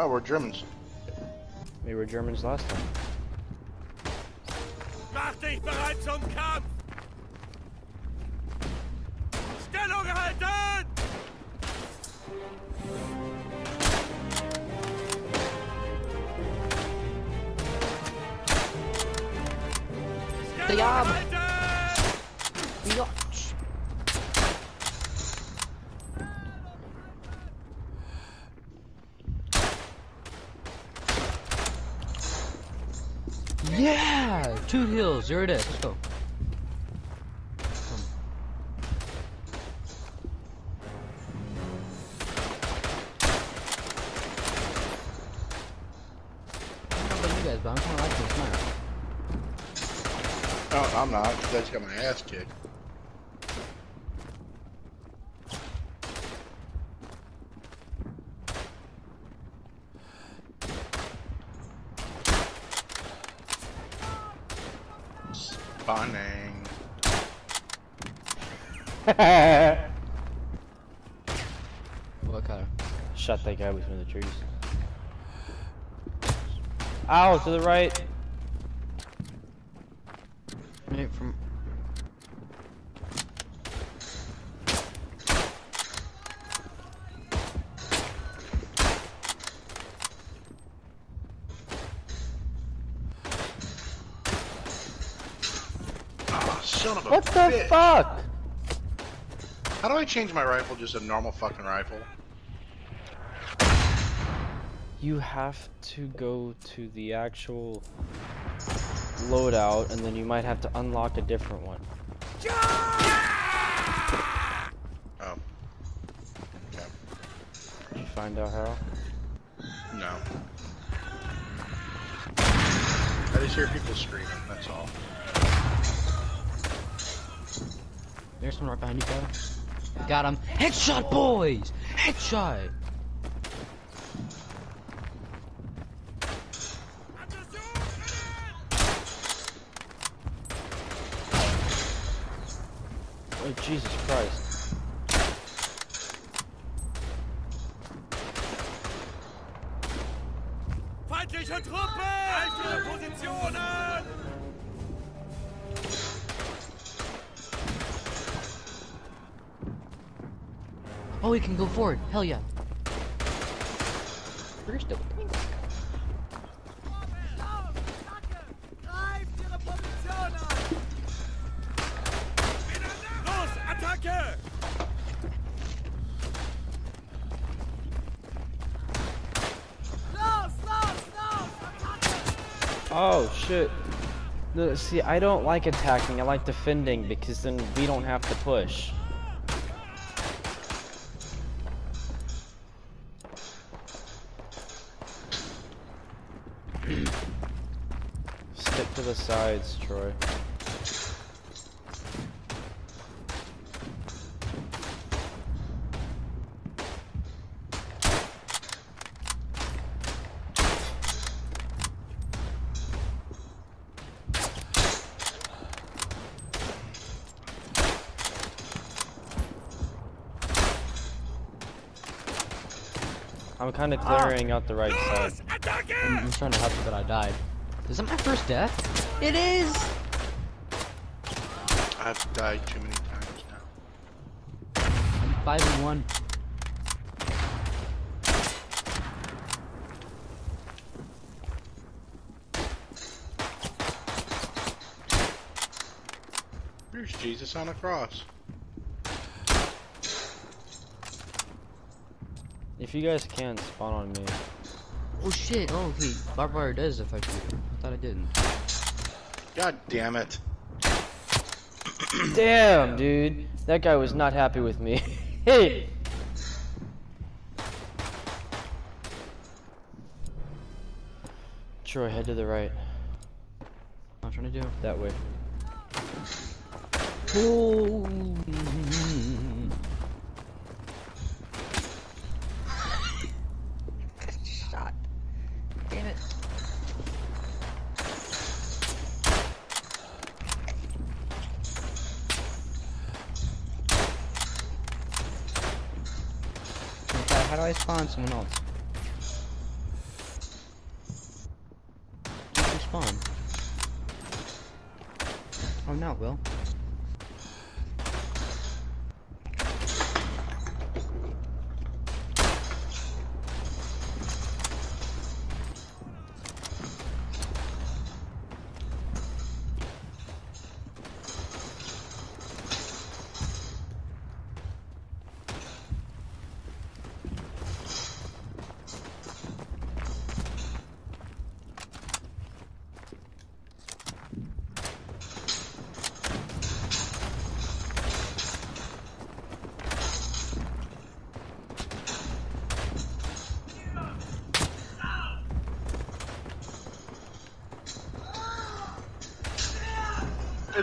Oh, we're Germans. We were Germans last time. Mach dich bereit zum Kampf! Stellung halten! Stellung Ja. halten! Biatch. Yeah! Two hills, there it is. Let's go. Come. I don't know kinda liking this map. Oh, I'm not. 'cause I just got my ass kicked. Spawning. What color? Shot that guy between the trees. Ow, to the. Right from Oh, son of a What the bitch. Fuck? How do I change my rifle just a normal fucking rifle? You have to go to the actual loadout, and then you might have to unlock a different one. Oh. Okay. Did you find out how? No. I just hear people screaming, that's all. There's someone right behind you, Kevin. Got him. Headshot, boys! Headshot! Oh, Jesus Christ. Oh, we can go forward. Hell yeah. Pink? Attacke! Oh, shit. No, see, I don't like attacking, I like defending, because then we don't have to push. Sides, Troy. I'm kind of clearing out the right side. I'm, I'm trying to help you, but I died. Is that my first death? It is! I've died too many times now. I'm 5 and 1. Here's Jesus on a cross. If you guys can, spawn on me. Oh shit, oh okay. Barbed wire does affect you. I thought it didn't. God damn it. Damn, dude. That guy was not happy with me. hey! Troy, head to the right. I'm trying to do. That way. Oh. Shot. Damn it. Okay, How do I spawn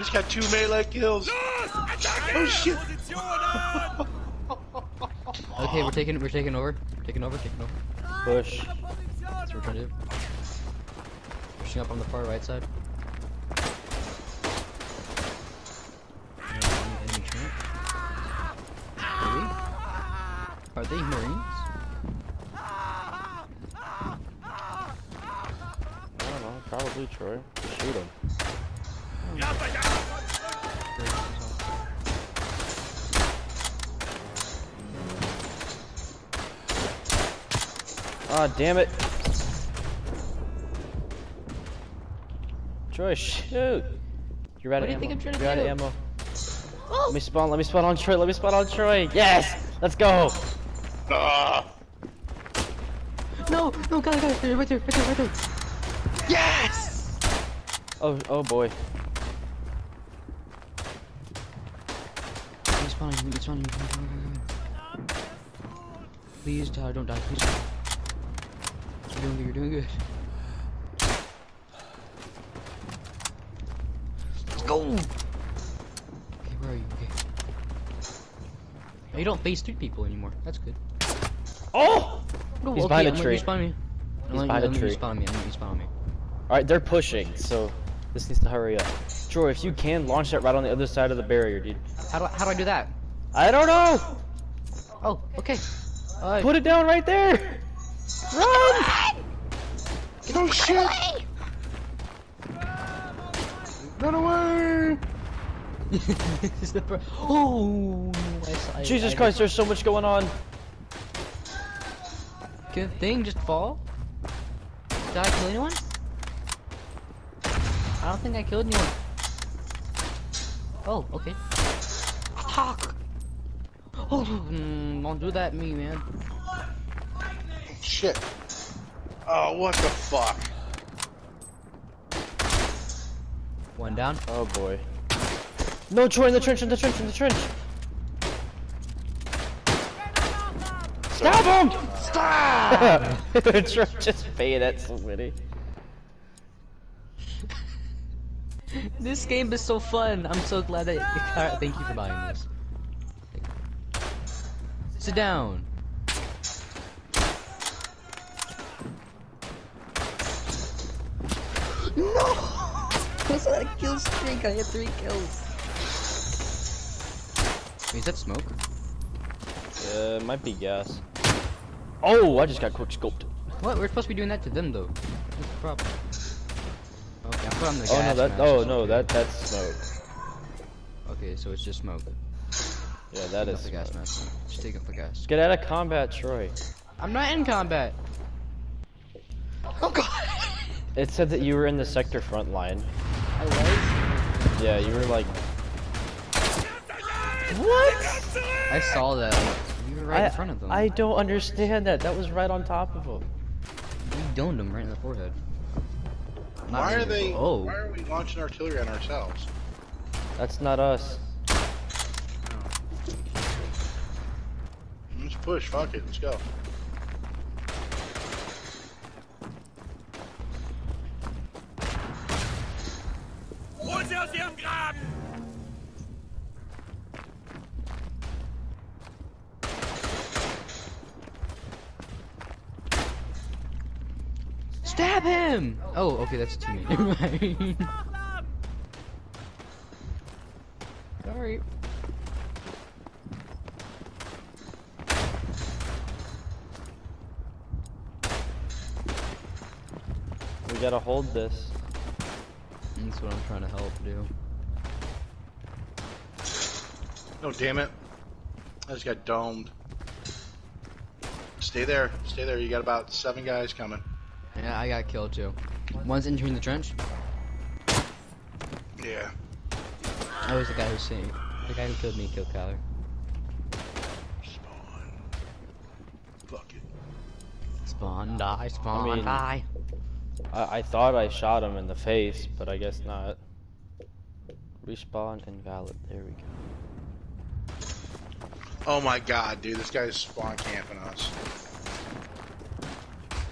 just got two melee kills. Oh shit. Okay, we're taking we're taking over. Taking over, taking over. Push. That's what we're trying to do. Pushing up on the far right side. Enemy, enemy tramp. Are we? Are they marines? I don't know. Probably Troy. Just shoot him. Ja, ja! Ah, damn it. Troy, shoot. You're out What of do you ammo. think I'm trying You're out of ammo. Let me spawn. Let me spawn on Troy. Let me spawn on Troy. Yes. Let's go. Ah. No, no, got it, got it. Right there, right there, right there. Yes! Oh, oh boy. He's spawning, he's spawning. Please, Tyler, don't die, please. You're doing good, you're doing good. Let's go! Okay, where are you? Okay. You don't face three people anymore. That's good. Oh. No, He's okay, behind a I'm tree. Respawn me. I'm He's letting- behind a I'm letting you tree. Spawn me. I'm letting spawn me. All right, they're pushing, so this needs to hurry up. Troy, if you can launch that right on the other side of the barrier, dude. How do I, how do I do that? I don't know. Oh, okay. Uh, Put it down right there. Run. Oh shit! Run away! this is the pro- oh, I saw- I- Jesus I- Christ, there's so much going on. Good thing, just fall. Did I kill anyone? I don't think I killed anyone. Oh, okay. Talk. Oh, mm, don't do that, me, man. Shit. Oh, what the fuck? One down. Oh boy. No, Troy, in the trench, in the trench, in the trench. Stop him! Stop! Troy just bayonet somebody. This game is so fun. I'm so glad that. Alright, thank you for buying this. Sit down. No! What's that kill streak? I had three kills. Wait, is that smoke? Uh, might be gas. Oh, I just got quick scoped. What? We're supposed to be doing that to them though. What's the problem? Okay, I put on the Oh no, that. mask. Oh no, that that's smoke. Okay, so it's just smoke. Yeah, that Take is off the gas mask. Just take off the gas. Get out of combat, Troy. I'm not in combat. Oh god. It said that you were in the sector front line. I was. Yeah, you were like. What? I saw that. You were right I, in front of them. I don't understand that. That was right on top of him. We domed them right in the forehead. Not Why are they? Oh. Why are we launching artillery on ourselves? That's not us. Let's push. Fuck it. Let's go. Stab him! Oh, okay, that's a teammate. Never mind. Sorry. We gotta hold this. That's what I'm trying to help do. Oh, damn it. I just got domed. Stay there. Stay there. You got about seven guys coming. Yeah, I got killed too. One's entering the trench. Yeah. I was the guy who's saying. The guy who killed me killed Kyler. Spawn. Fuck it. Spawn, die, spawn, mean- die. I, I thought I shot him in the face, but I guess not. Respawn invalid. There we go. Oh my god, dude, this guy's spawn camping us.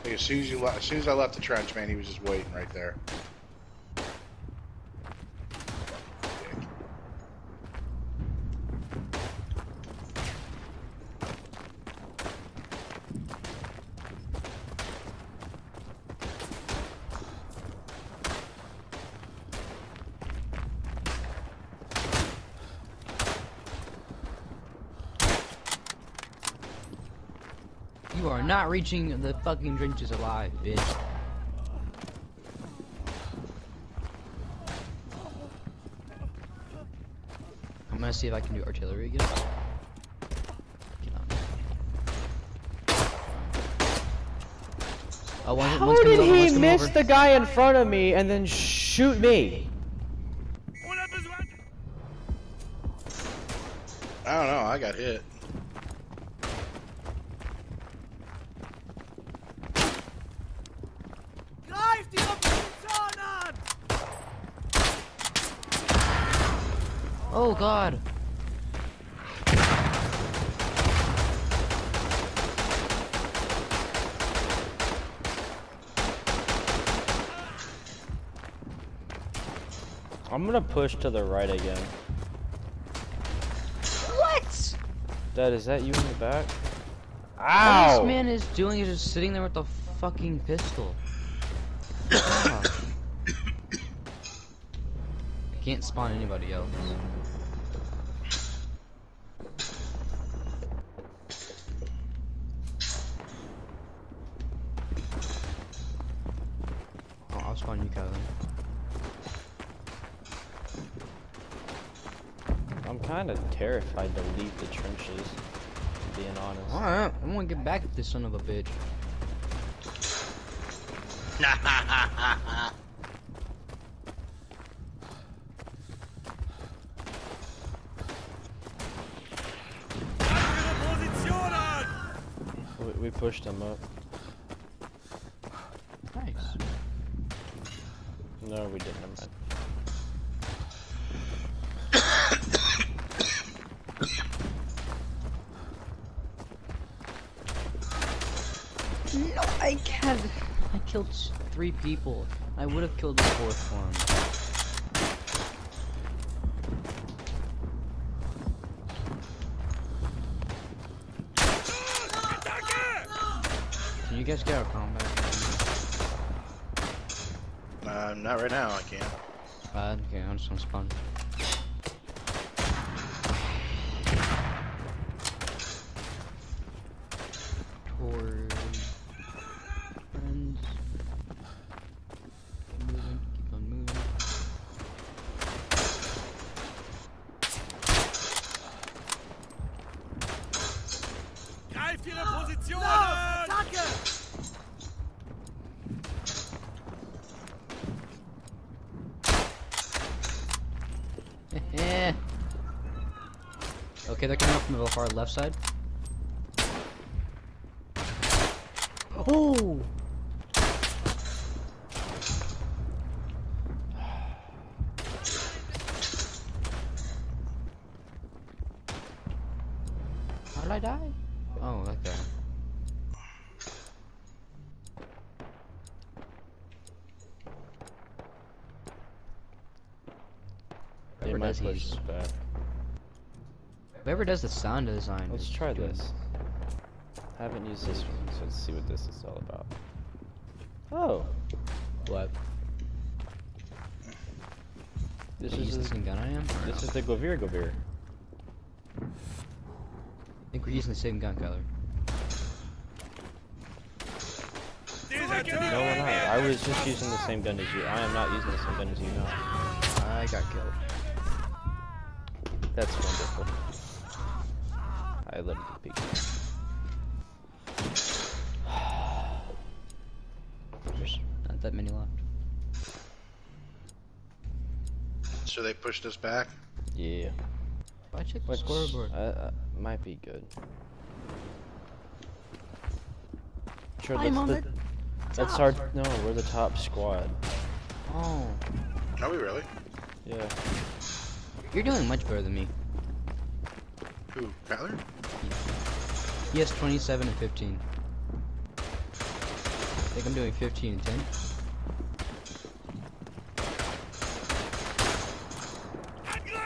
As soon as you as soon as I left the trench, man, he was just waiting right there. You are not reaching the fucking trenches alive, bitch. I'm gonna see if I can do artillery again. Oh, one, How did over, he miss over. the guy in front of me and then shoot me? On a besoin I don't know. I got hit. Greift die Opposition an! Oh god. I'm gonna push to the right again. What? Dad, is that you in the back? All Ow! this man is doing is just sitting there with the fucking pistol. Can't spawn anybody else. Terrified to leave the trenches, being honest. Alright, I'm gonna get back at this son of a bitch. Greift ihre Position an! We, we pushed him up. Nice. No, we didn't. Three people. I would have killed the fourth one. Can you guys get our combat? Uh, not right now. I can't. Uh, okay, I'm just gonna spawn. Toward friends. Keep moving, keep on moving. Greift ihre Position an! Attacke! okay, they're coming up from the far left side. Oh! How did I die? Oh, that guy. They Whoever might does push these- us back. Whoever does the sound design. Let's try doing- this. Haven't used this one, so let's see what this is all about. Oh, What? this Did is the the, same gun I am? this no? is the Govir Govir. I think we're using the same gun, Kyler. Deserteur! No, we're not. I was just using the same gun as you. I am not using the same gun as you now. I got killed. That's wonderful. I literally peeked. There's not that many left. So they pushed us back. Yeah. I check the Which scoreboard. uh, uh, might be good. Sure, I'm that's, on the, the that's top. our no. We're the top squad. Oh, Are we really? Yeah. you're doing much better than me. Who? Kyler? He has 27 and 15. I think I'm doing 15 and 10. Angriff!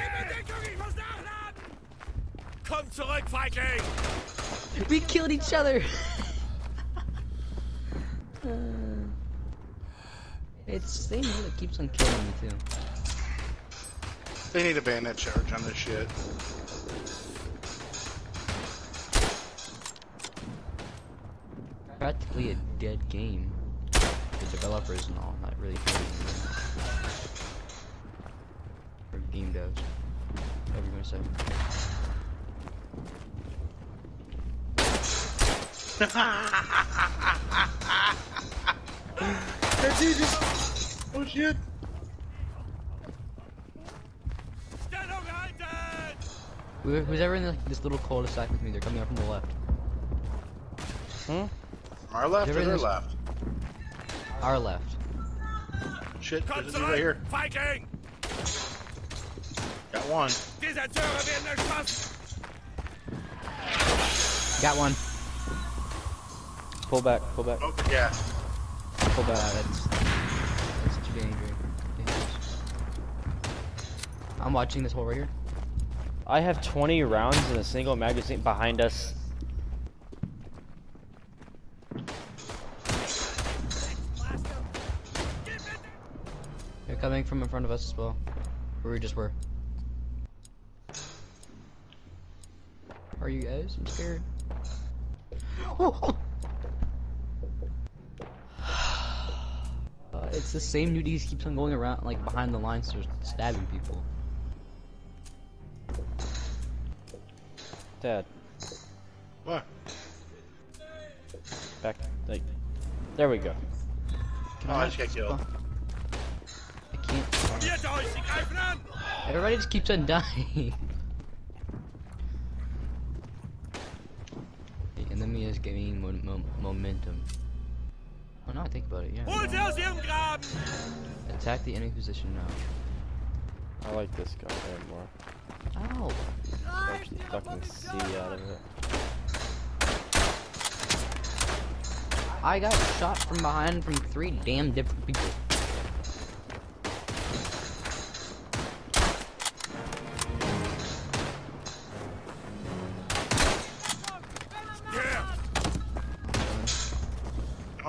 Gib mir Deckung, ich muss nachladen! Komm zurück, Feigling! We killed each other. Uh, it's the same one that keeps on killing me too. They need a bayonet charge on this shit. Practically a dead game. The developers and all not really doing anything. Or game devs. Whatever you want to say. Oh shit! Stellung halten! Whoever- Who's ever in this little cul-de-sac with me, they're coming up from the left. Hmm. From our left They're or their left? Our left. Shit, Komm there's a dude right here. zurück, Feigling! Got one. Deserteure werden erschossen! Got one. Pull back. Pull back. Oh, yeah. Pull back. that's, that's too dangerous. dangerous. I'm watching this hole right here. I have 20 rounds in a single magazine behind us. They're coming from in front of us as well. Where we just were. Are you guys? I'm scared. Uh, it's the same dude he keeps on going around like behind the lines just stabbing people. Dad, What? back. Like, there we go. Can Oh, I I just got killed. Everybody just keeps on dying. the enemy is gaining mo mo momentum. Oh, now I think about it, yeah. Holt sie aus ihrem Graben! Attack the enemy position now. I like this guy more. Ow! Actually, fucking see out of it. I got shot from behind from three damn different people.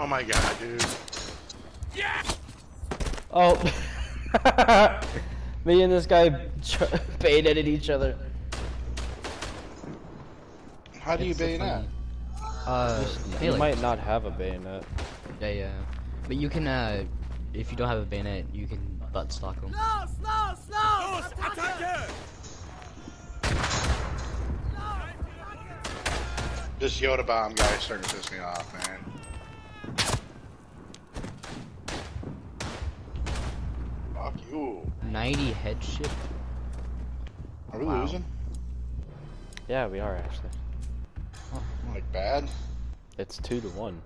Oh my god, dude. Yeah! Oh! Me and this guy tr- baited at each other. How do you It's so bayonet? funny. Uh, You might not have a bayonet. Yeah, yeah. But you can, uh, if you don't have a bayonet, you can butt stock them. Los, Attacke! This Yoda bomb guy is starting to piss me off, man. Fuck you. 90 head shift. Are we Wow. losing? Yeah, we are actually. Like bad? It's two to one.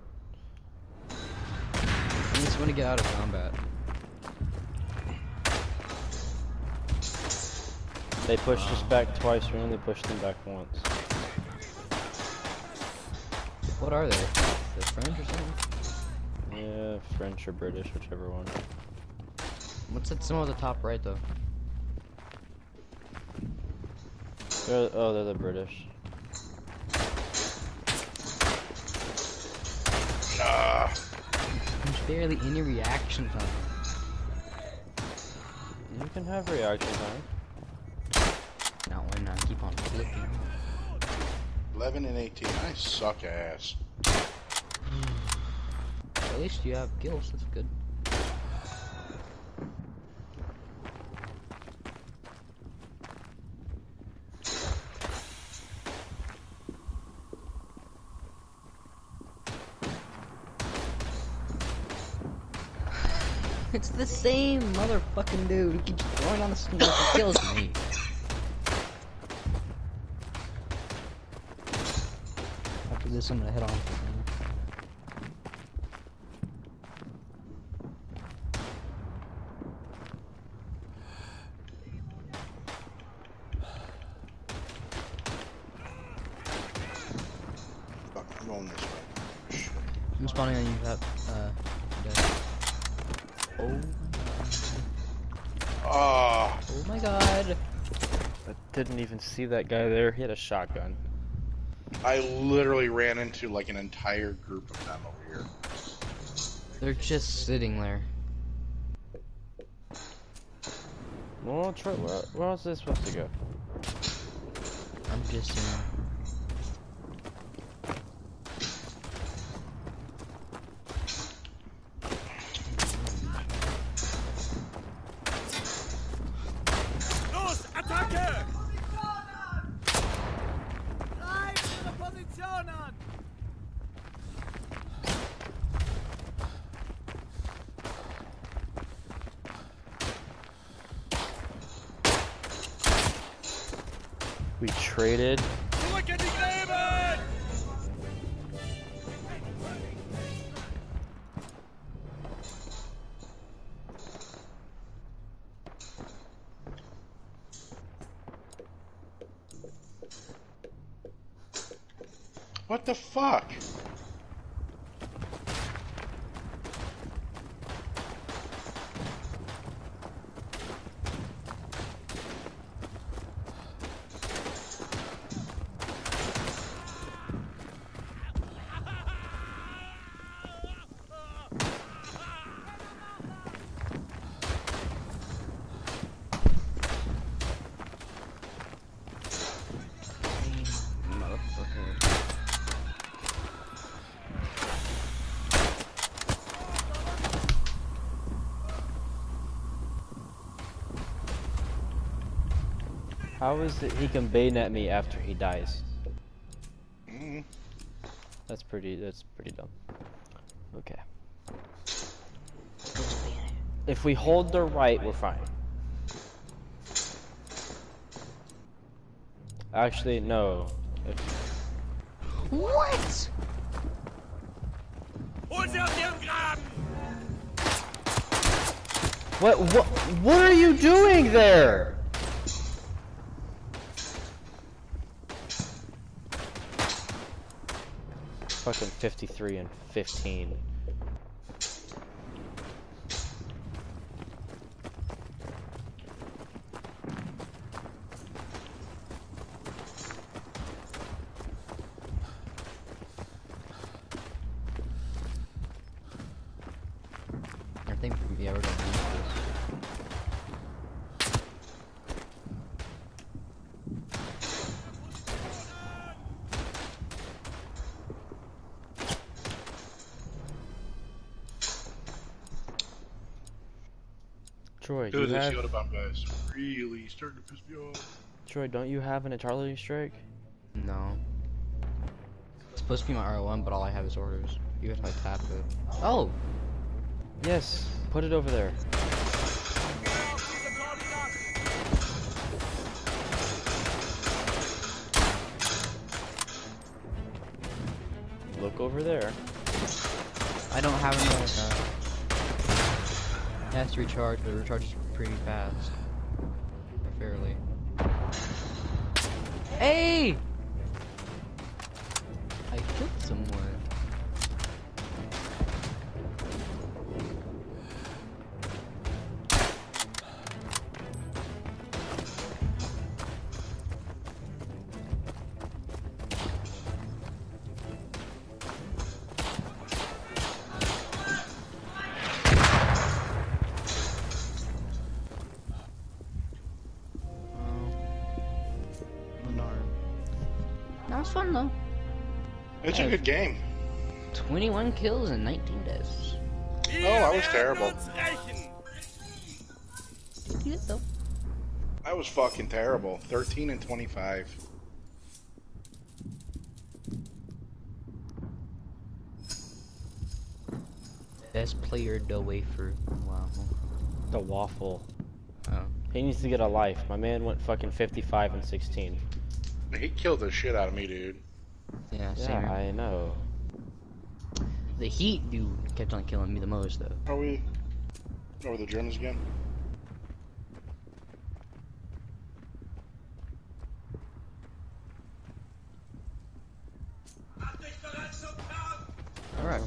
I just want to get out of combat. They pushed us back twice. We only pushed them back once. What are they? The French or something? Yeah, French or British, whichever one. What's that symbol at the top right though? They're, oh, they're the British. Ah, There's barely any reaction time. You can have reaction time. Now when I keep on flicking. 11 and 18. I suck ass. At least you have kills, that's good. It's the same motherfucking dude who keeps throwing on the smoke and kills me. After this, I'm gonna head on. Even see that guy there. He had a shotgun. I literally ran into like an entire group of them over here. They're just sitting there. Well, Troy, where, where else is this supposed to go? I'm just saying. Los, Attacke! Bleibt ihre Positionen! We traded. What the fuck? How is it he can bayonet me after he dies? Mm, That's pretty. That's pretty dumb. Okay. If we hold the right, we're fine. Actually, no. If, What? Hol sie aus what? What? What are you doing there? Fucking 53 and 15. I think yeah, we're gonna lose this. Troy, dude, you this have, Yoda bomb guys really starting to piss me off. Troy, don't you have an artillery strike? No. It's supposed to be my R1, but all I have is orders. Even if I tap it. Oh! Yes, put it over there. Auf diese Koordinaten! Look over there. I don't have another uh, It has to recharge, but it recharges pretty fast. Hey! I killed someone. Kills and 19 deaths. Oh, I was terrible. uns! Good though. That was fucking terrible. 13 and 25. Best player, the wafer. Wow. The waffle. Oh. He needs to get a life. My man went fucking 55 and 16. He killed the shit out of me, dude. Yeah, same Yeah. I know. The Heat dude kept on killing me the most though. Are we over the Germans again? Mach dich bereit zum Kampf! Alright.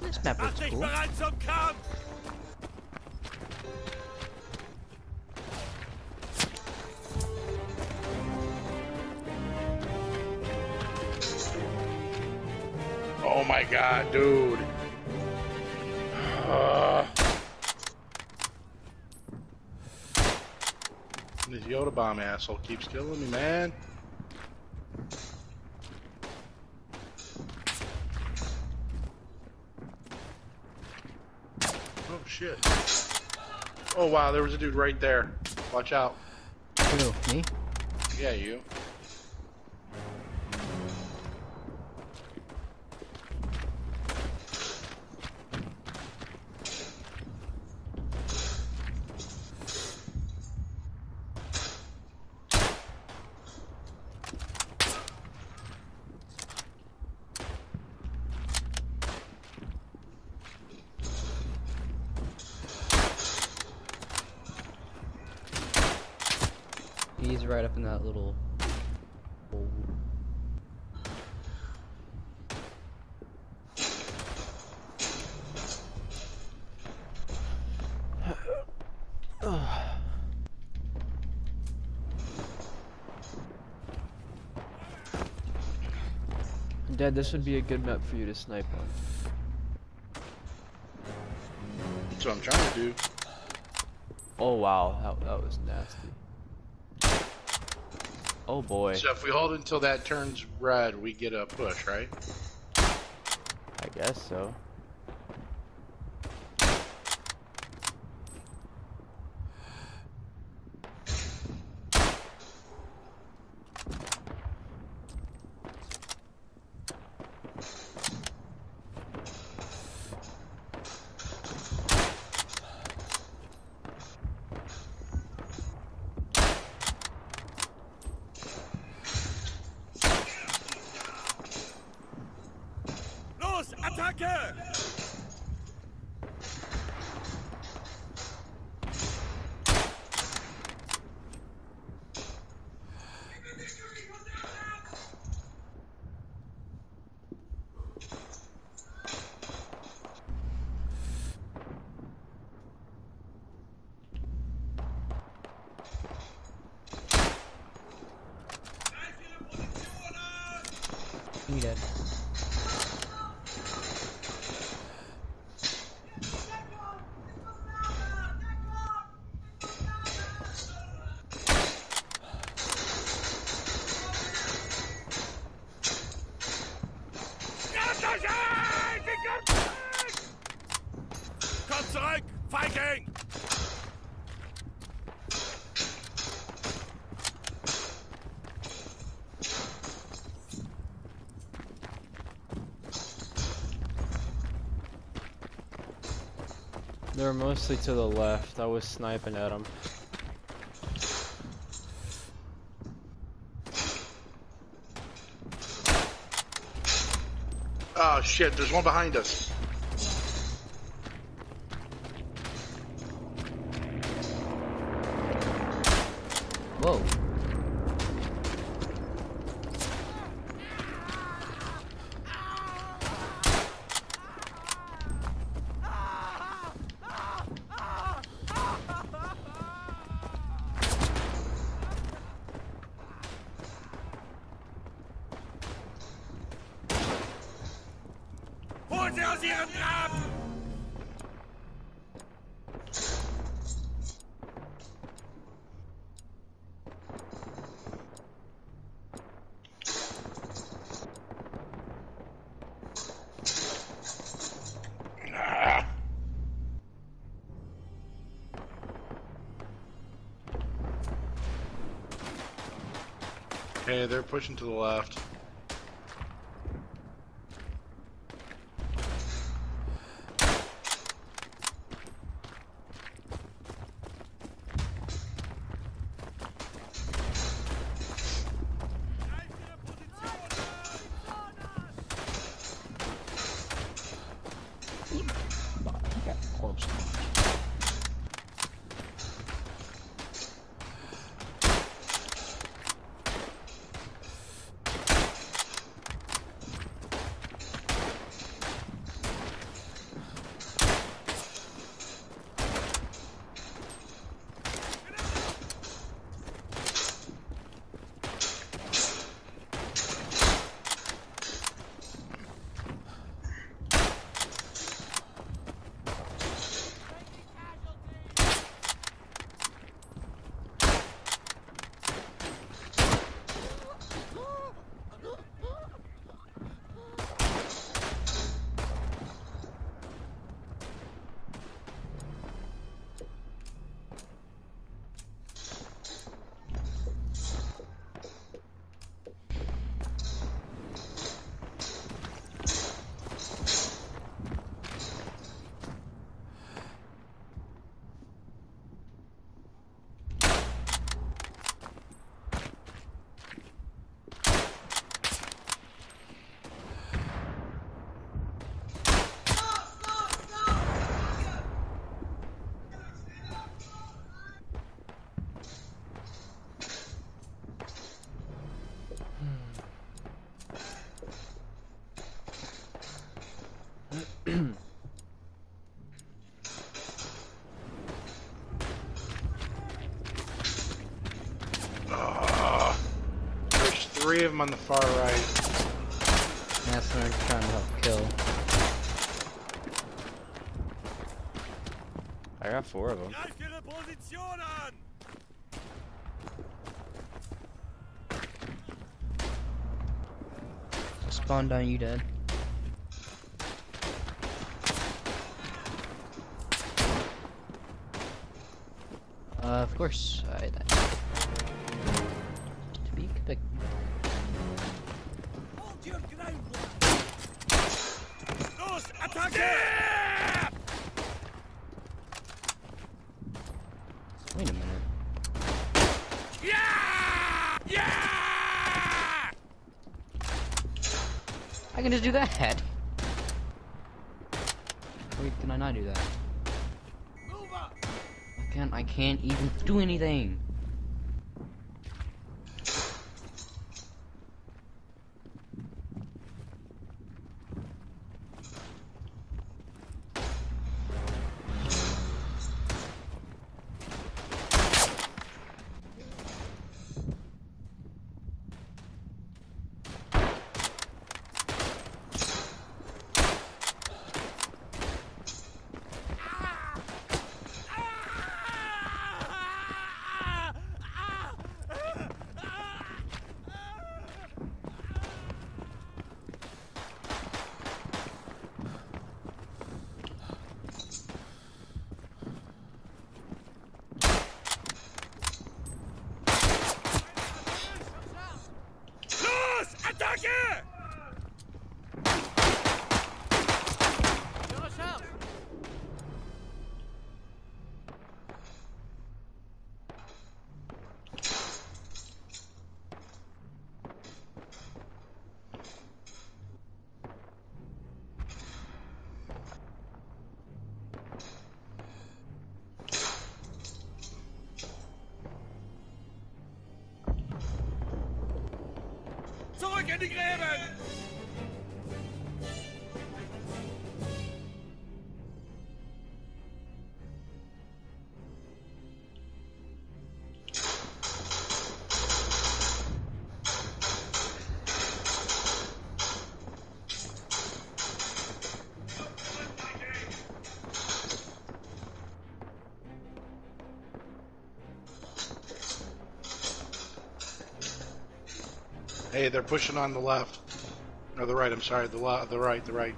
This map looks cool. God, dude. Uh, this Yoda bomb asshole keeps killing me, man. Oh shit. Oh wow, there was a dude right there. Watch out. Who? Me? Yeah, you. He's right up in that little hole. Dad, this would be a good map for you to snipe on. That's what I'm trying to do. Oh wow, that, that was nasty. Oh boy, So if we hold until that turns red, we get a push, right? I guess so. They were mostly to the left. I was sniping at them. Oh ah, shit, there's one behind us. Okay, they're pushing to the left. Three of them on the far right. That's what I'm trying to help kill. I got four of them. Greift Ihre Position an! Spawn down, you dead. I can just do that! Wait, can I not do that? Move up! I can't, I can't even do anything! In die Gräben! They're pushing on the left. Or the right, I'm sorry, the le- the right, the right.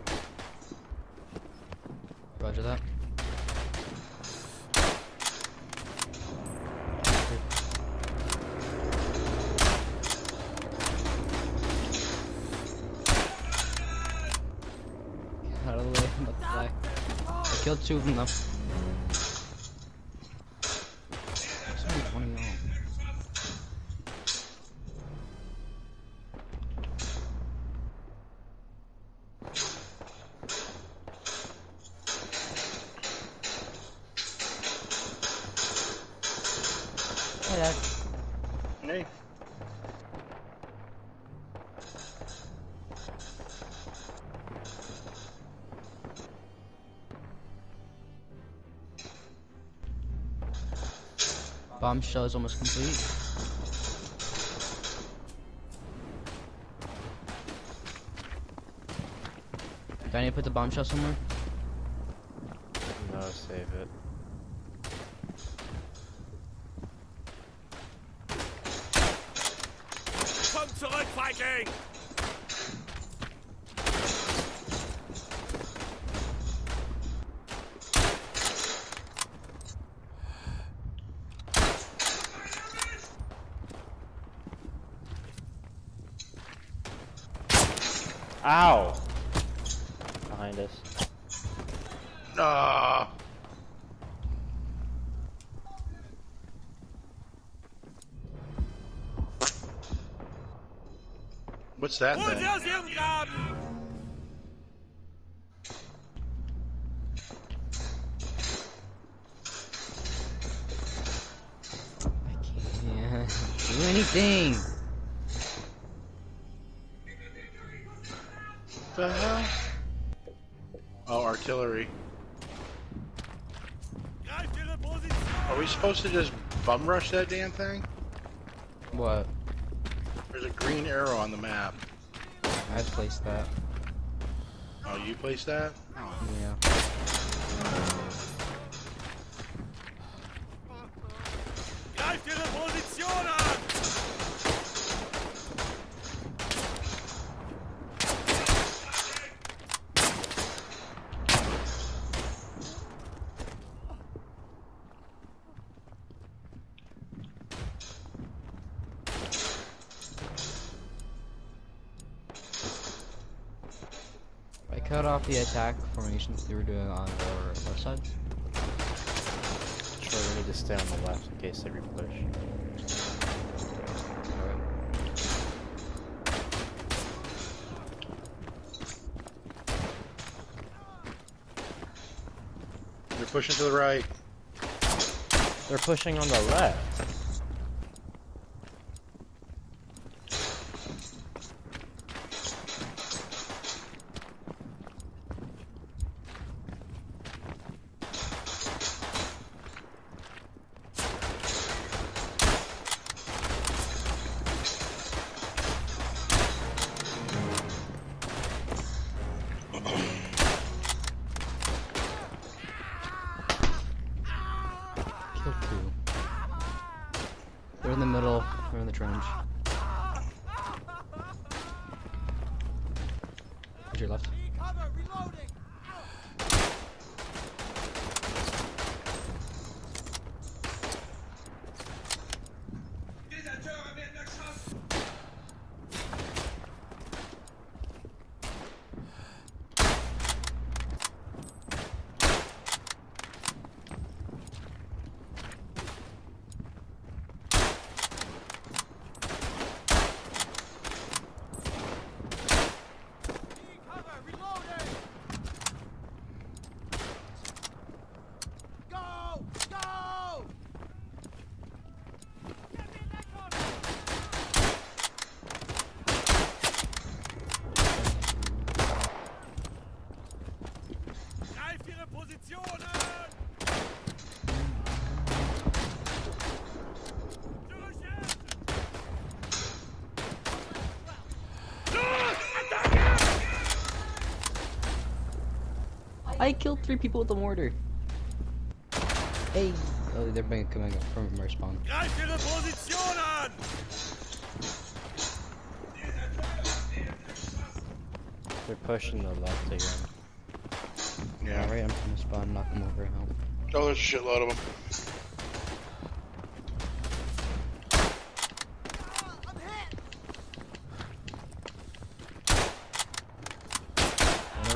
Roger that. Get out of the way, I'm about to die. I killed two of them though. Bombshell is almost complete. Do I need to put the bombshell somewhere? No, save it. Komm zurück, Feigling! Ow! Behind us. Ah. What's that Hol thing? sie aus ihrem Graben! I can't do anything. the hell? Oh, artillery. Greift ihre Position! Are we supposed to just bum rush that damn thing? What? There's a green arrow on the map. I placed that. Oh, you placed that? Yeah. Greift Ihre Position an! I the attack formations they were doing on our left side. Sure, we need to stay on the left in case they repush. Alright. They're pushing to the right. They're pushing on the left. In the middle. They're in the trench. To your left. Cover, reloading! Cover, reloading! Go! Go! Get me in that corner! Greift Ihre Positionen! Durch jetzt! I killed three people with the mortar. Hey. Oh, they're being coming up from respawn. Greift Ihre Position an! They're pushing the left again. Yeah. Alright, I'm gonna spawn, knock them over. Help. Oh, there's a shitload of them.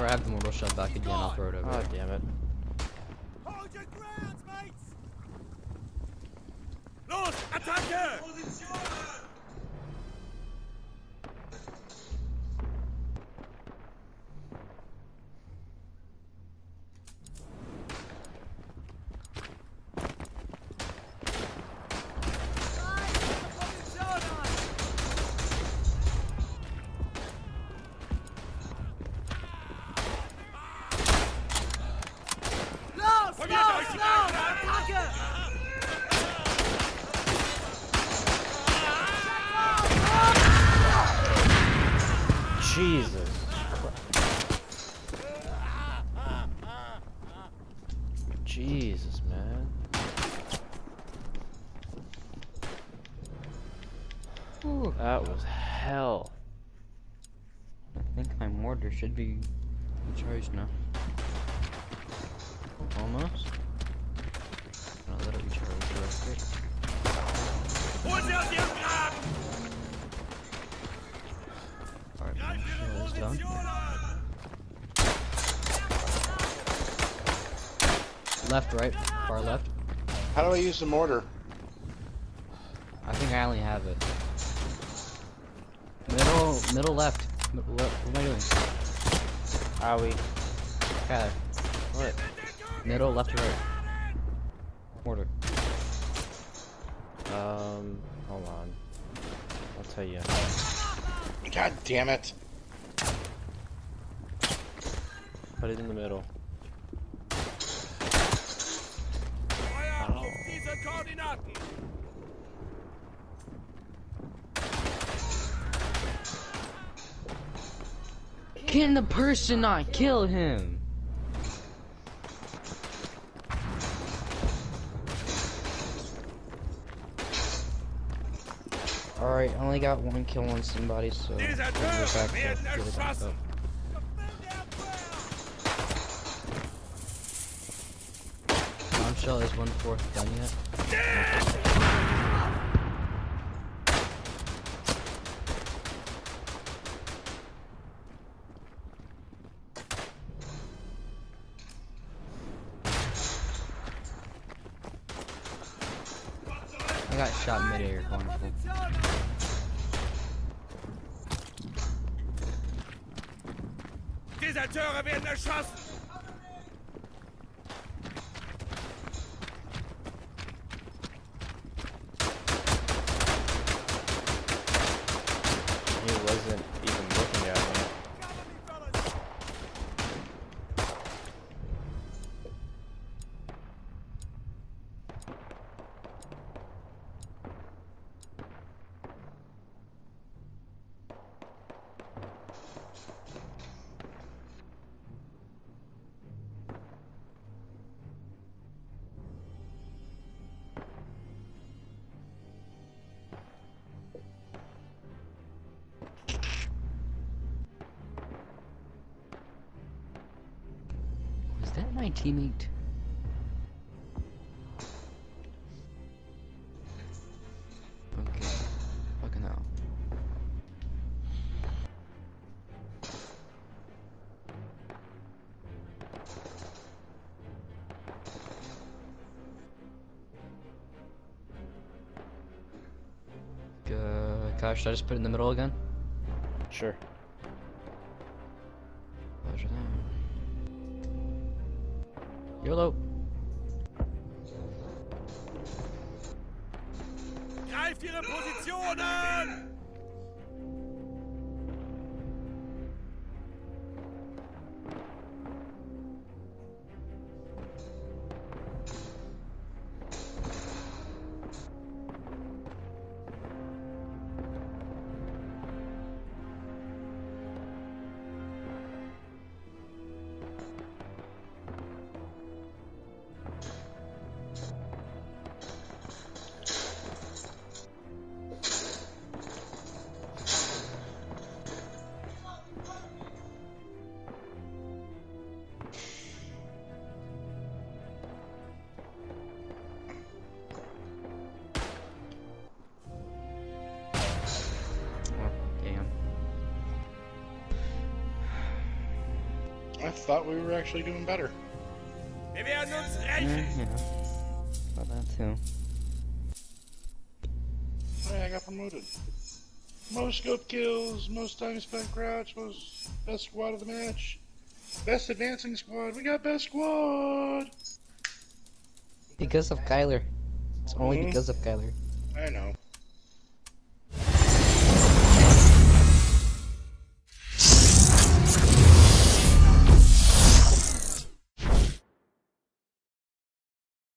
Whenever I have the mortar shot back again, I'll throw it over. Oh damn it. Hold your ground, mates! Los, Attacke! Left, right, far left. How do I use the mortar? I think I only have it. Middle, middle left. Mi- What, what am I doing? Owie. Kyler. What? Middle, left, right? Mortar. Um, hold on. I'll tell you. God damn it. Put it in the middle. Soldaten! Can the person not kill him? Alright, I only got one kill on somebody, so... I'm werden erschossen! Bombshell is one fourth done yet. I got shot midair, wonderful. Deserteure werden erschossen. Teammate? Okay. Fucking hell. Uh, gosh, should I just put it in the middle again? Sure. Ihre Positionen! I thought we were actually doing better. Maybe I uns Yeah, rächen! yeah. About that too. Hey, I got promoted. Most scope kills, most time spent crouch, most best squad of the match, best advancing squad. We got best squad. Because of Kyler. It's only Mhm. because of Kyler. I know.